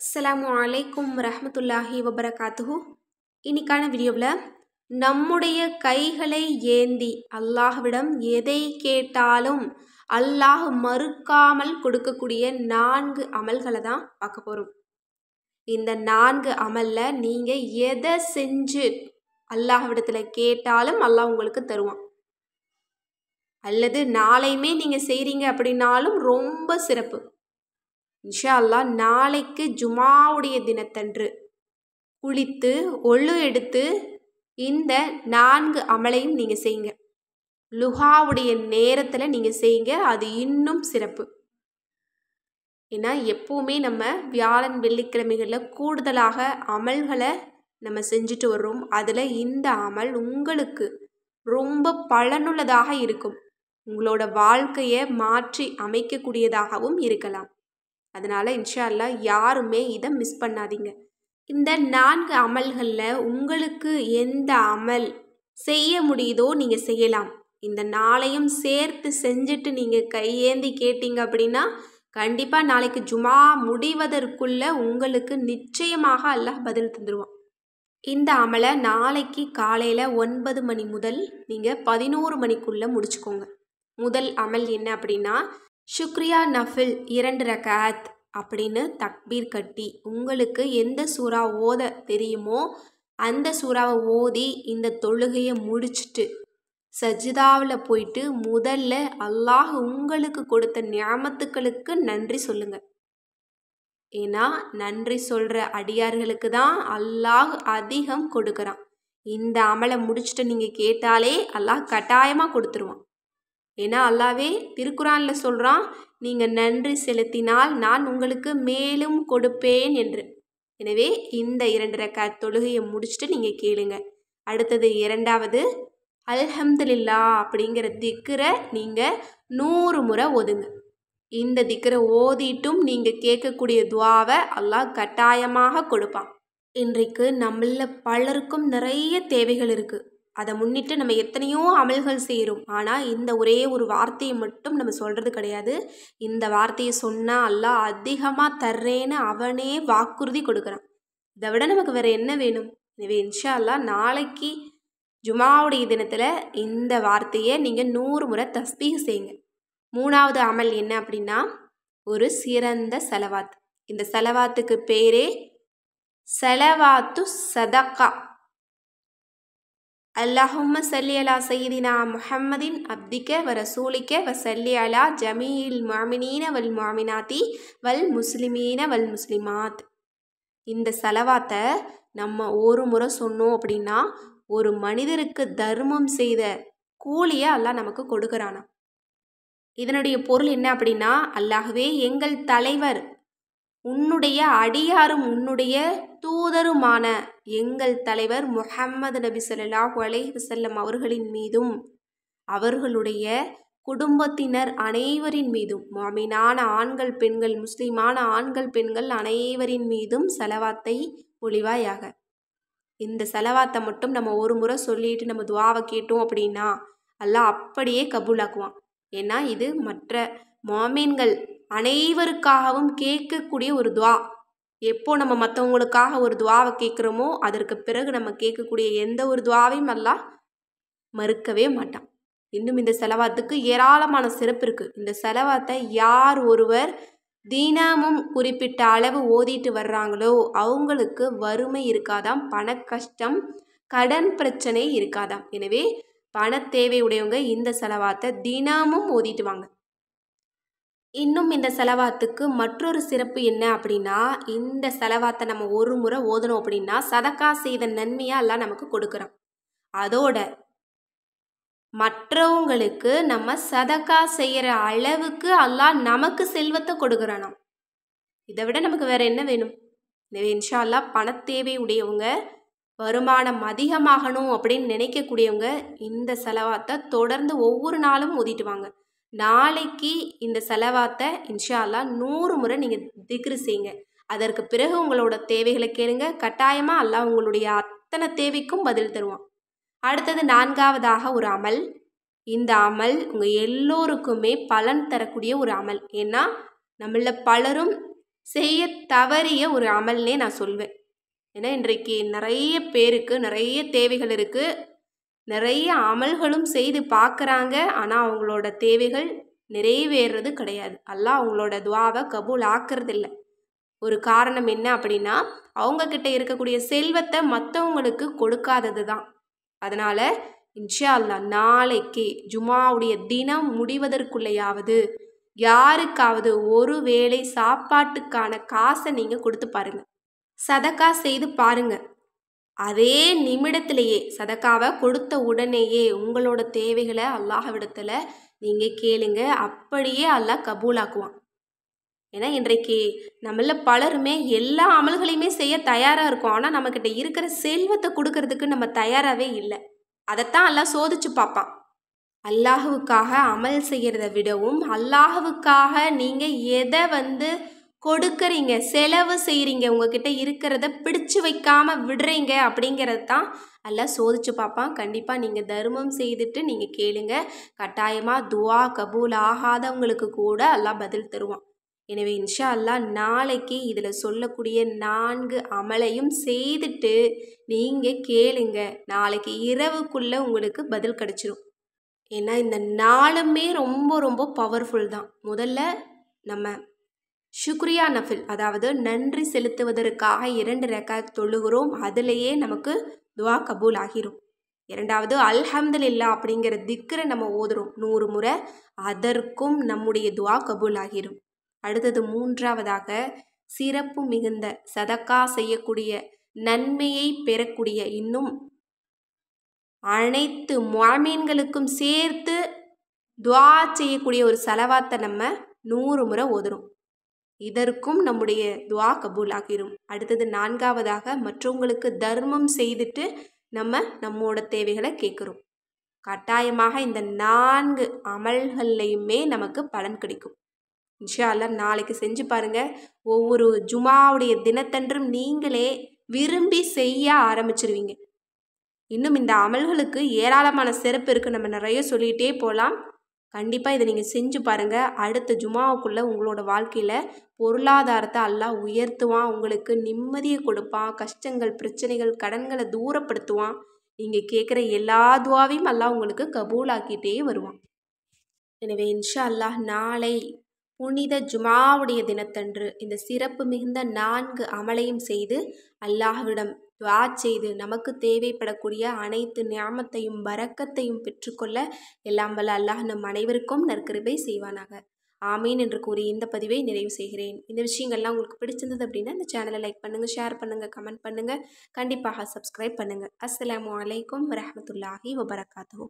அஸ்லாம் அலைக்கும் ரஹமத்துல்லாஹி வபரகாத்துஹு. இன்னைக்கான வீடியோவில் நம்முடைய கைகளை ஏந்தி அல்லாஹ்விடம் எதை கேட்டாலும் அல்லாஹ் மறுக்காமல் கொடுக்கக்கூடிய நான்கு அமல்களை தான் பார்க்க போகிறோம். இந்த நான்கு அமலில் நீங்கள் எதை செஞ்சு அல்லாஹ்விடத்தில் கேட்டாலும் அல்லாஹ் உங்களுக்கு தருவான். அல்லது நாளையுமே நீங்கள் செய்கிறீங்க அப்படின்னாலும் ரொம்ப சிறப்பு. இன்ஷா அல்லாஹ் நாளைக்கு ஜுமாவுடைய தினத்தன்று குளித்து ஒழு எடுத்து இந்த நான்கு அமலையும் நீங்கள் செய்யுங்க. லுஹாவுடைய நேரத்தில் நீங்கள் செய்யுங்க அது இன்னும் சிறப்பு. ஏன்னா எப்போவுமே நம்ம வியாழன் வெள்ளிக்கிழமைகளில் கூடுதலாக அமல்களை நம்ம செஞ்சுட்டு வர்றோம். அதில் இந்த அமல் உங்களுக்கு ரொம்ப பலனுள்ளதாக இருக்கும். உங்களோட வாழ்க்கையை மாற்றி அமைக்கக்கூடியதாகவும் இருக்கலாம். அதனால் இன்ஷா யாருமே இதை மிஸ் பண்ணாதீங்க. இந்த நான்கு அமல்களில் உங்களுக்கு எந்த அமல் செய்ய முடியுதோ நீங்கள் செய்யலாம். இந்த நாளையும் சேர்த்து செஞ்சுட்டு நீங்கள் கையேந்தி கேட்டீங்க அப்படின்னா கண்டிப்பாக நாளைக்கு ஜுமா முடிவதற்குள்ளே உங்களுக்கு நிச்சயமாக அல்லாஹ் பதில் தந்துடுவான் இந்த அமலை நாளைக்கு காலையில் ஒன்பது மணி முதல் நீங்கள் பதினோரு மணிக்குள்ளே முடிச்சுக்கோங்க. முதல் அமல் என்ன அப்படின்னா ஷுக்ரியா நஃபில் இரண்டு ரகாத் அப்படின்னு தக்பீர் கட்டி உங்களுக்கு எந்த சூறா ஓத தெரியுமோ அந்த சூறாவை ஓதி இந்த தொழுகையை முடிச்சுட்டு சஜிதாவில் போயிட்டு முதல்ல அல்லாஹ் உங்களுக்கு கொடுத்த ஞாபத்துக்களுக்கு நன்றி சொல்லுங்க. ஏன்னா நன்றி சொல்கிற அடியார்களுக்கு தான் அல்லாஹ் அதிகம் கொடுக்குறான். இந்த அமலை முடிச்சுட்டு நீங்கள் கேட்டாலே அல்லாஹ் கட்டாயமாக கொடுத்துருவான். ஏன்னா அல்லாவே திருக்குறானில் சொல்கிறான் நீங்கள் நன்றி செலுத்தினால் நான் உங்களுக்கு மேலும் கொடுப்பேன் என்று. எனவே இந்த இரண்டு ரக்க தொழுகையை முடிச்சுட்டு நீங்கள் கேளுங்க. அடுத்தது இரண்டாவது அல்ஹம்துலில்லா அப்படிங்கிற திக்கரை நீங்கள் நூறு முறை ஓதுங்க. இந்த திக்கரை ஓதிட்டும் நீங்கள் கேட்கக்கூடிய துவாவை அல்லாஹ் கட்டாயமாக கொடுப்பான். இன்றைக்கு நம்மள பலருக்கும் நிறைய தேவைகள் இருக்குது அதை முன்னிட்டு நம்ம எத்தனையோ அமல்கள் செய்கிறோம். ஆனால் இந்த ஒரே ஒரு வார்த்தையை மட்டும் நம்ம சொல்கிறது கிடையாது. இந்த வார்த்தையை சொன்னால் அல்லாஹ் அதிகமாக தர்றேன்னு அவனே வாக்குறுதி கொடுக்குறான். இதை விட நமக்கு வேறு என்ன வேணும்? எனவே இன்ஷா அல்லா நாளைக்கு ஜுமாவுடைய தினத்தில் இந்த வார்த்தையை நீங்கள் நூறு முறை தஸ்பீக செய்யுங்க. மூணாவது அமல் என்ன அப்படின்னா ஒரு சிறந்த செலவாத். இந்த செலவாத்துக்கு பேரே செலவாத்து சதக்கா. அல்லாஹும்ம சல்லி அலா சையதினா முஹம்மதின் அப்திக்க வ ரசூலிக்க வ சல்லி அலா ஜமீல் மாமினீன வல் மாமினாத்தி வல் முஸ்லிமீன வல் முஸ்லிமாத். இந்த செலவாத்தை நம்ம ஒரு முறை சொன்னோம் அப்படின்னா ஒரு மனிதருக்கு தர்மம் செய்த கூலியை அல்லாஹ் நமக்கு கொடுக்குறானா இதனுடைய பொருள் என்ன அப்படின்னா அல்லாகவே எங்கள் தலைவர் உன்னுடைய அடியாரும் உன்னுடைய தூதருமான எங்கள் தலைவர் முஹம்மது நபி சொல்லாஹு அலைவசல்லம் அவர்களின் மீதும் அவர்களுடைய குடும்பத்தினர் அனைவரின் மீதும் மாமீனான ஆண்கள் பெண்கள் முஸ்லிமான ஆண்கள் பெண்கள் அனைவரின் மீதும் செலவாத்தை ஒளிவாயாக. இந்த செலவாத்தை மட்டும் நம்ம ஒரு முறை சொல்லிட்டு நம்ம துவாவை கேட்டோம் அப்படின்னா அல்லாஹ் அப்படியே கபூலாக்குவான். ஏன்னா இது மற்ற மாமீன்கள் அனைவருக்காகவும் கேட்கக்கூடிய ஒரு துவா. எப்போ நம்ம மற்றவங்களுக்காக ஒரு துவாவை கேட்குறோமோ அதற்கு பிறகு நம்ம கேட்கக்கூடிய எந்த ஒரு துவாவையும் அல்லாஹ் மறுக்கவே மாட்டான். இன்னும் இந்த செலவாத்துக்கு ஏராளமான சிறப்பு இருக்குது இந்த செலவாத்தை யார் ஒருவர் தினமும் குறிப்பிட்ட அளவு ஓதிட்டு வர்றாங்களோ அவங்களுக்கு வறுமை இருக்காதாம் பண கஷ்டம் கடன் பிரச்சனை இருக்காதாம். எனவே பண தேவை உடையவங்க இந்த செலவாத்தை தினமும் ஓதிட்டு வாங்க. இன்னும் இந்த செலவாத்துக்கு மற்றொரு சிறப்பு என்ன அப்படின்னா இந்த செலவாத்தை நம்ம ஒரு முறை ஓதணும் அப்படின்னா சதக்கா செய்த நன்மையாக எல்லாம் நமக்கு கொடுக்குறான். அதோட மற்றவங்களுக்கு நம்ம சதக்கா செய்கிற அளவுக்கு அல்லாஹ் நமக்கு செல்வத்தை கொடுக்குறானாம். இதை விட நமக்கு வேற என்ன வேணும்? எனவே இன்ஷா அல்லா பணத்தேவை உடையவங்க வருமானம் அதிகமாகணும் அப்படின்னு நினைக்கக்கூடியவங்க இந்த செலவாத்தை தொடர்ந்து ஒவ்வொரு நாளும் ஓதிட்டு வாங்க. நாளைக்கு இந்த செலவாத்தை இன்ஷா அல்லா நூறு முறை நீங்கள் திக்ரு செய்யுங்க. அதற்கு பிறகு உங்களோட தேவைகளை கேளுங்க. கட்டாயமாக அல்லாஹ் உங்களுடைய அத்தனை தேவைக்கும் பதில் தருவான். அடுத்தது நான்காவதாக ஒரு அமல். இந்த அமல் உங்கள் எல்லோருக்குமே பலன் தரக்கூடிய ஒரு அமல். ஏன்னா நம்மள பலரும் செய்ய தவறிய ஒரு அமல்னே நான் சொல்வேன். ஏன்னா இன்றைக்கு நிறைய பேருக்கு நிறைய தேவைகள் இருக்குது நிறைய அமல்களும் செய்து பார்க்குறாங்க. ஆனால் அவங்களோட தேவைகள் நிறைவேறது கிடையாது. அல்லாஹ் அவங்களோட துவாவை கபூல் ஆக்கிறதில்ல ஒரு காரணம் என்ன அப்படின்னா அவங்கக்கிட்ட இருக்கக்கூடிய செல்வத்தை மற்றவங்களுக்கு கொடுக்காதது தான். அதனால் இன்ஷா அல்லா நாளைக்கு ஜுமாவுடைய தினம் முடிவதற்குள்ளேயாவது யாருக்காவது ஒரு வேளை சாப்பாட்டுக்கான காசை நீங்கள் கொடுத்து பாருங்கள் சதக்கா செய்து பாருங்கள் அதே நிமிடத்திலேயே சதக்காவை கொடுத்த உடனேயே உங்களோட தேவைகளை அல்லாஹ்விடத்தில் நீங்கள் கேளுங்க. அப்படியே அல்லாஹ் கபூலாக்குவான். ஏன்னா இன்றைக்கு நம்மள பலருமே எல்லா அமல்களையுமே செய்ய தயாராக இருக்கும். ஆனால் நம்மக்கிட்ட இருக்கிற செல்வத்தை கொடுக்கறதுக்கு நம்ம தயாராகவே இல்லை. அதைத்தான் எல்லாம் சோதிச்சு பார்ப்பான். அல்லாஹுவுக்காக அமல் செய்கிறத விடவும் அல்லாஹுவுக்காக நீங்கள் எதை வந்து கொடுக்குறீங்க செலவு செய்கிறீங்க உங்ககிட்ட இருக்கிறத பிடிச்சு வைக்காமல் விடுறீங்க அப்படிங்கிறது தான் எல்லாம் சோதிச்சு பார்ப்பான். கண்டிப்பாக நீங்கள் தர்மம் செய்துட்டு நீங்கள் கேளுங்க. கட்டாயமாக துவா கபூல் ஆகாதவங்களுக்கு கூட எல்லாம் பதில் தருவான். எனவே இன்ஷா அல்லாஹ் நாளைக்கு இதில் சொல்லக்கூடிய நான்கு அமலையும் செய்துட்டு நீங்கள் கேளுங்க. நாளைக்கு இரவுக்குள்ளே உங்களுக்கு பதில் கிடச்சிரும். ஏன்னா இந்த நாளுமே ரொம்ப ரொம்ப பவர்ஃபுல் தான். முதல்ல நம்ம ஷுக்ரியா நஃபில். அதாவது நன்றி செலுத்துவதற்காக இரண்டு ரெக்காத் தொழுகிறோம். அதிலேயே நமக்கு துவா கபூல் ஆகிரும் இரண்டாவது அல்ஹம்துலில்லா அப்படிங்கிற திக்கரை நம்ம ஓதுறோம். நூறு முறை அதற்கும் நம்முடைய துவா கபூல் ஆகிரும் அடுத்தது மூன்றாவதாக சிறப்பு மிகுந்த சதக்கா செய்யக்கூடிய நன்மையை பெறக்கூடிய இன்னும் அனைத்து மாமீன்களுக்கும் சேர்த்து துவா செய்யக்கூடிய ஒரு செலவாத்தை நம்ம நூறு முறை ஓதுறோம். இதற்கும் நம்முடைய துவா கபூல் ஆகிரும் அடுத்தது நான்காவதாக மற்றவங்களுக்கு தர்மம் செய்துட்டு நம்ம நம்மோட தேவைகளை கேட்குறோம். கட்டாயமாக இந்த நான்கு அமல்கள்லையுமே நமக்கு பலன் கிடைக்கும். இன்ஷா அல்லா நாளைக்கு செஞ்சு பாருங்க. ஒவ்வொரு ஜுமாவுடைய தினத்தன்றும் நீங்களே விரும்பி செய்ய ஆரம்பிச்சிருவீங்க. இன்னும் இந்த அமல்களுக்கு ஏராளமான சிறப்பு இருக்குது நம்ம நிறைய சொல்லிகிட்டே போகலாம். கண்டிப்பாக இதை நீங்கள் செஞ்சு பாருங்கள் அடுத்த ஜுமாவுக்குள்ளே உங்களோட வாழ்க்கையில் பொருளாதாரத்தை அல்லாஹ் உயர்த்துவான். உங்களுக்கு நிம்மதியை கொடுப்பான். கஷ்டங்கள் பிரச்சனைகள் கடன்களை தூரப்படுத்துவான். நீங்கள் கேட்குற எல்லா துவாவையும் அல்லாஹ் உங்களுக்கு கபூலாக்கிட்டே வருவான். எனவே இன்ஷா அல்லாஹ் நாளை புனித ஜுமாவுடைய தினத்தன்று இந்த சிறப்பு மிகுந்த நான்கு அமலையும் செய்து அல்லாஹ்விடம் துவா செய்து நமக்கு தேவைப்படக்கூடிய அனைத்து ஞாமத்தையும் வரக்கத்தையும் பெற்றுக்கொள்ள எல்லாம் வல்ல அல்லாஹ் நம் அனைவருக்கும் நற்கருவை செய்வானாக. ஆமீன் என்று கூறி இந்த பதிவை நிறைவு செய்கிறேன். இந்த விஷயங்கள்லாம் உங்களுக்கு பிடிச்சிருந்தது அப்படின்னா இந்த சேனலை லைக் பண்ணுங்கள் ஷேர் பண்ணுங்கள் கமெண்ட் பண்ணுங்கள் கண்டிப்பாக சப்ஸ்கிரைப் பண்ணுங்கள் அஸ்ஸலாமு அலைக்கும் வரமத்துல்லாஹி வபரகாத்துஹு.